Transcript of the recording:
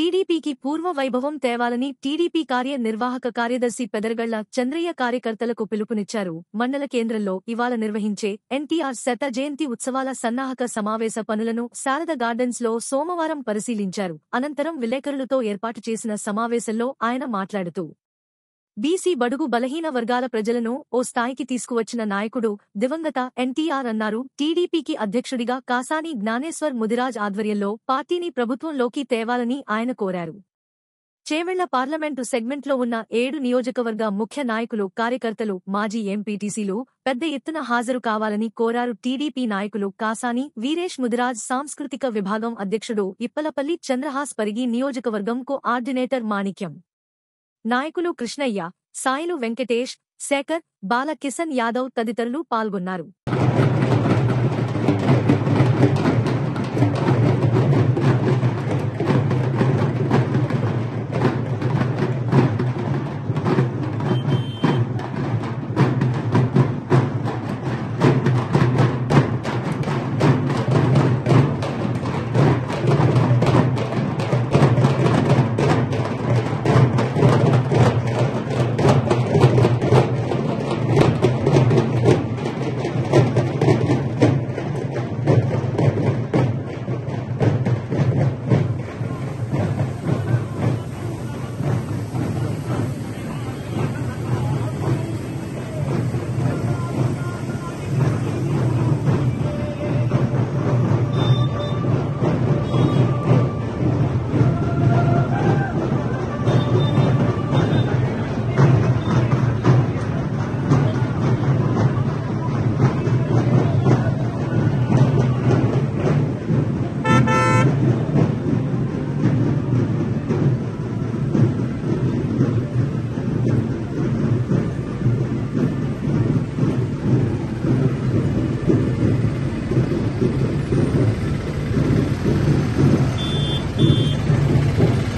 టీడీపీకి పూర్వ వైభవం తేవాలని టీడీపీ కార్యనిర్వాహక కార్యదర్శి పెదరగళ్ళ చంద్రయ్య కార్యకర్తలకు పిలుపునిచ్చారు. మండల కేంద్రంలో ఇవాళ నిర్వహించే ఎన్టీఆర్ శత జయంతి ఉత్సవాల సన్నాహక సమావేశ పనులను శారద గార్డెన్స్లో సోమవారం పరిశీలించారు. అనంతరం విలేకరులతో ఏర్పాటు చేసిన సమావేశంలో ఆయన మాట్లాడుతూ బీసీ బడుగు బలహీన వర్గాల ప్రజలను ఓ స్థాయికి తీసుకువచ్చిన నాయకుడు దివంగత ఎన్టీఆర్ అన్నారు. టీడీపీకి అధ్యక్షుడిగా కాసాని జ్ఞానేశ్వర్ ముదిరాజ్ ఆధ్వర్యంలో పార్టీని ప్రభుత్వంలోకి తేవాలని ఆయన కోరారు. చేవెళ్ళ పార్లమెంటు సెగ్మెంట్లో ఉన్న ఏడు నియోజకవర్గ ముఖ్య నాయకులు కార్యకర్తలు మాజీ ఎంపీటీసీలు పెద్ద ఎత్తున హాజరు కావాలని కోరారు. టీడీపీ నాయకులు కాసాని వీరేష్ ముదిరాజ్ సాంస్కృతిక విభాగం అధ్యక్షుడు ఇప్పలపల్లి చంద్రహాస్ పరిగి నియోజకవర్గం కోఆర్డినేటర్ మాణిక్యం. నాయకులు కృష్ణయ్య సాయిలు వెంకటేష్ శేఖర్ బాలకిషన్ యాదవ్ తదితరులు పాల్గొన్నారు. Thank you.